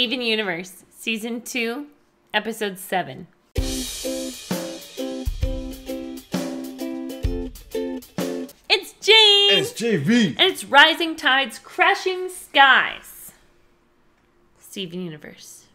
Steven Universe, Season 2, Episode 7. It's Jane! And it's JV. And it's Rising Tides, Crashing Skies. Steven Universe.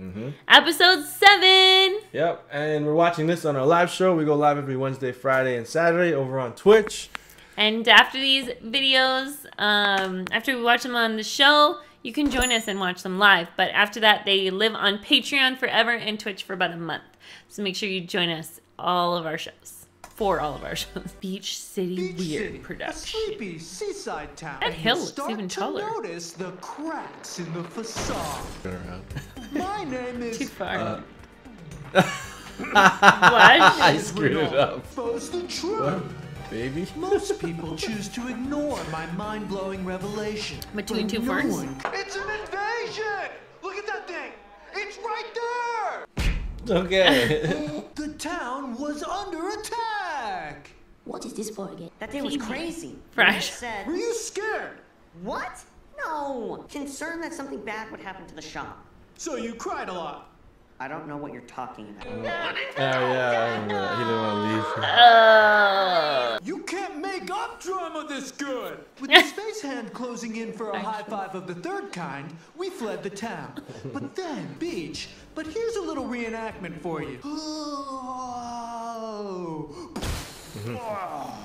Mm-hmm. Episode 7! Yep, and we're watching this on our live show. We go live every Wednesday, Friday, and Saturday over on Twitch. And after these videos, um, after we watch them on the show, you can join us and watch them live. But after that, they live on Patreon forever and Twitch for about a month. So make sure you join us all of our shows. For all of our shows. Beach City Beach Weird City, production. A sleepy seaside town. That And hill looks start even to taller. notice the cracks in the facade. Turn around. My name is. Too far. Uh, what? I screwed it up. Boast the truth. What? Baby? Most people choose to ignore my mind-blowing revelation. Between But two no farts? one- It's an invasion! Look at that thing! It's right there! Okay. The town was under attack! What is this for again? That thing was crazy. Fresh. Said, Were you scared? what? No. Concerned that something bad would happen to the shop. So you cried a lot. I don't know what you're talking about. oh, oh yeah, I. He didn't want to leave. Uh, You can't make up drama this good! With the space hand closing in for a high five of the third kind, we fled the town. But then, beach. But here's a little reenactment for you. Oh.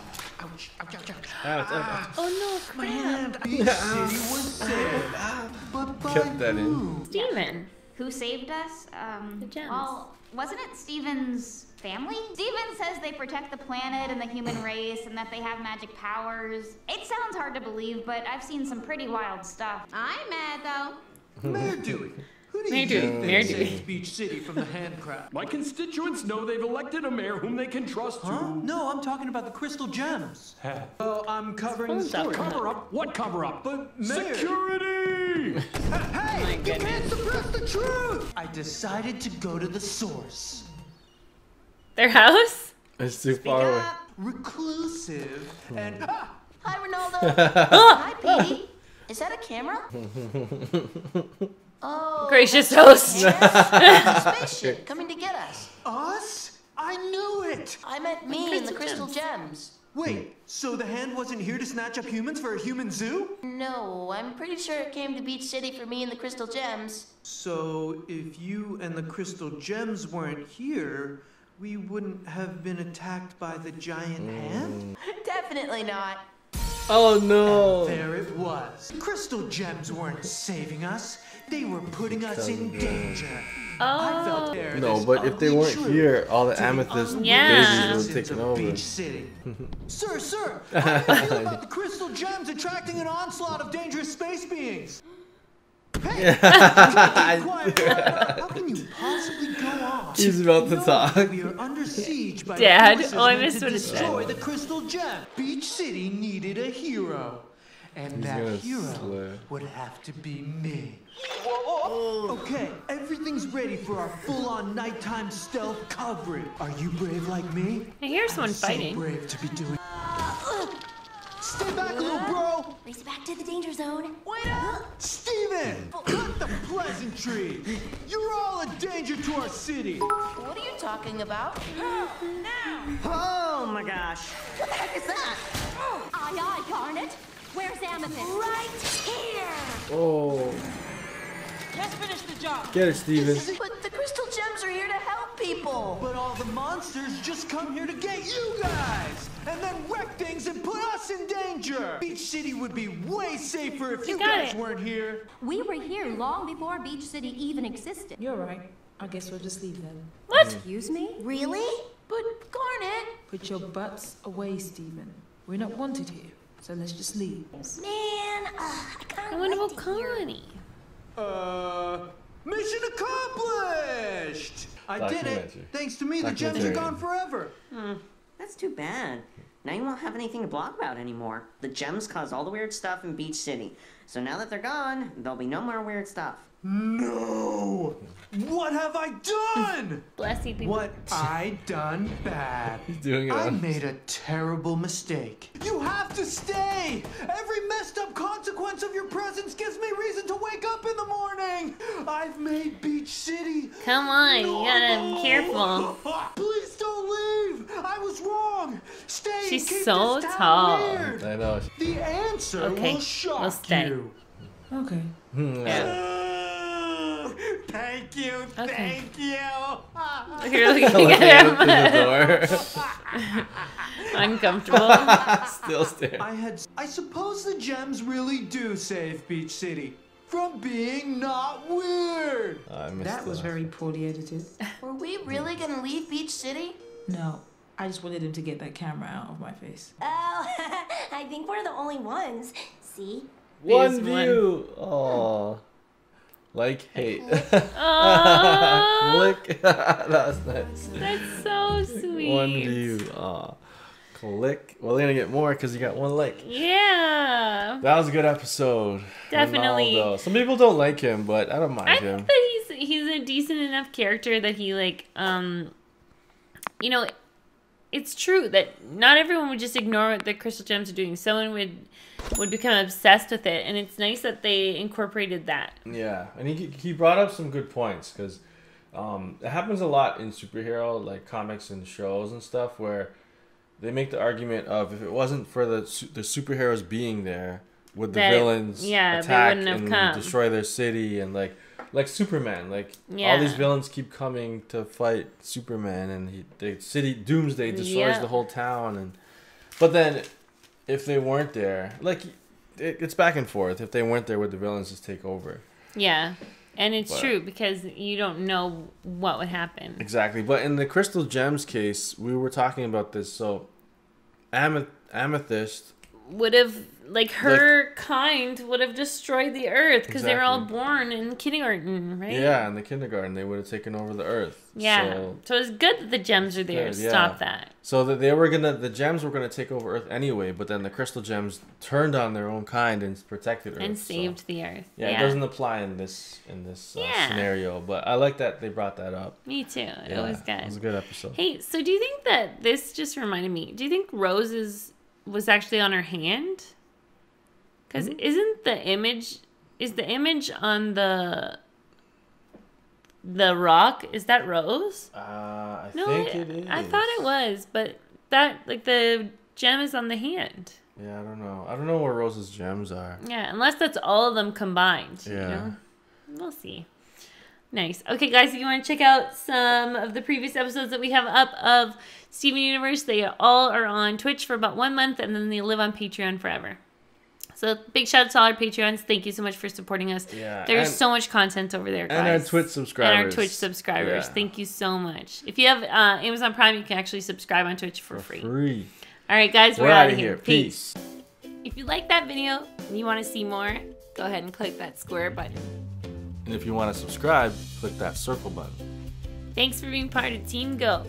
Ouch, ouch, ouch, ouch. Ouch, ouch, ouch. oh no, My crap. hand. Beach City was ah. saved. But by Kept that in. who? Steven. Who saved us? Um, The gems. Well, wasn't it Steven's family? Steven says they protect the planet and the human race and that they have magic powers. It sounds hard to believe, but I've seen some pretty wild stuff. I'm mad though. Mayor Dewey. Who do Mayor you Dewey, think Mayor saves Dewey. Beach City from the handcraft? My constituents know they've elected a mayor whom they can trust Huh? to. No, I'm talking about the crystal gems. Oh, I'm covering the up. Cover up? What cover up? But Mayor- Security! Hey, you can't suppress the truth! I decided to go to the source. Their house? It's too far away. Reclusive and ah, Hi, Ronaldo. Hi, Peedee. Is that a camera? Oh. Gracious host. yes. Spaceship coming to get us. us? I knew it! I meant me and the Crystal crystal gems. Wait, so the hand wasn't here to snatch up humans for a human zoo? No, I'm pretty sure it came to Beach City for me and the crystal gems. So if you and the crystal gems weren't here, we wouldn't have been attacked by the giant mm. hand? Definitely not. Oh, no. There it was. Crystal gems weren't saving us. They were putting us in danger. I felt oh. there No, but if they weren't truth here, all the to amethyst unwitting Yeah. babies would have taken over. Beach City. sir, sir, how do you feel about the crystal gems attracting an onslaught of dangerous space beings? Hey, keep quiet. How can you possibly go on? He's about to Knowing talk. that We are under siege by Dad, oh, I meant missed to what it said. destroy the crystal gem. Beach City needed a hero. And He's that hero slur. would have to be me. Okay, everything's ready for our full-on nighttime stealth coverage. Are you brave like me? I hear someone I'm so fighting. brave to be doing. Stay back, little bro. Race back to the danger zone. Wait up, Steven! Cut the pleasantry. You're all a danger to our city. What are you talking about? Oh, now! Oh my gosh. What the heck is that? Oh. Aye, aye, Garnet. Where's Amethyst? Right here. Oh. Let's finish the job. Get it, Steven. But the crystal gems are here to help people. But all the monsters just come here to get you guys, and then wreck things and put us in danger. Beach City would be way safer if you, got guys it. weren't here. We were here long before Beach City even existed. You're right. I guess we'll just leave then. What? Excuse me? Really? But Garnet, Put your butts away, Steven. We're not wanted here, so let's just leave. man, uh, I kind I of wonder about to hear. Connie. Uh, mission accomplished. I did it. Thanks to me, the gems are gone forever. Hmm, That's too bad. Now you won't have anything to blog about anymore. The gems caused all the weird stuff in Beach City. So now that they're gone, there'll be no more weird stuff. No! What have I done? Bless you, people. What I done bad? He's doing it I on- made a terrible mistake. You have to stay! Every messed up consequence of your presence gives me reason to wake up in the morning! I've made Beach City. Come on, you gotta be careful. Please don't leave! I was wrong! Stay and She's keep so this tall. weird. I know. The answer Okay, will shock we'll stay. you. Okay. Hmm, Uh, thank you, Okay. thank you. Look, you're looking Looking at him. the door. Uncomfortable. Still staring. I had. I suppose the gems really do save Beach City from being not weird. I missed That was very poorly edited. Were we really gonna leave Beach City? No, I just wanted him to get that camera out of my face. Oh, I think we're the only ones. See? One There's view. Oh. Like hate. Aw, Click. that was nice. that's so sweet. One view. Aw. Click. Well, they're gonna get more because you got one like. Yeah. That was a good episode. Definitely. Ronaldo. Some people don't like him, but I don't mind I him. think that he's he's a decent enough character that he like um you know it's true that not everyone would just ignore what the crystal gems are doing. Someone would would become obsessed with it and it's nice that they incorporated that. Yeah, and he he brought up some good points because um, it happens a lot in superhero like comics and shows and stuff where they make the argument of if it wasn't for the the superheroes being there, would the That- villains yeah, attack and come. destroy their city and like like Superman, like all these villains keep coming to fight Superman and he the city Doomsday destroys Yeah. the whole town and but then if they weren't there, like it, it's back and forth. If they weren't there, would the villains just take over? Yeah. And it's But- true because you don't know what would happen. Exactly. But in the Crystal Gems case, we were talking about this. So, Ameth- Amethyst, Would have like her kind would have destroyed the earth because they were all born in kindergarten, right? yeah, in the kindergarten, they would have taken over the earth. Yeah. So, So, it's good that the gems are there Good, to yeah. stop that. so that they were gonna, the gems were gonna take over Earth anyway. But then the Crystal Gems turned on their own kind and protected Earth. and so- saved the earth. Yeah, it doesn't apply in this in this uh, Yeah. scenario. But I like that they brought that up. Me too. It was good. It was a good episode. Hey, so do you think that this just reminded me? Do you think Rose's was actually on her hand? Because Hmm? isn't the image is the image on the the rock? Is that Rose? Uh, I No, think I, it is. I thought it was, but that like the gem is on the hand. Yeah, I don't know. I don't know where Rose's gems are. Yeah, unless that's all of them combined. You Yeah. know? We'll see. Nice. Okay, guys, if you want to check out some of the previous episodes that we have up of Steven Universe, they all are on Twitch for about one month and then they live on Patreon forever. So big shout out to all our Patreons. Thank you so much for supporting us. Yeah, There's so much content over there, guys. and our Twitch subscribers. And our Twitch subscribers. Yeah. Thank you so much. If you have uh, Amazon Prime, you can actually subscribe on Twitch for, free. Free. All right, guys, we're, We're out out of here. Peace. If you like that video and you want to see more, go ahead and click that square button. And if you want to subscribe, click that circle button. Thanks for being part of Team Go.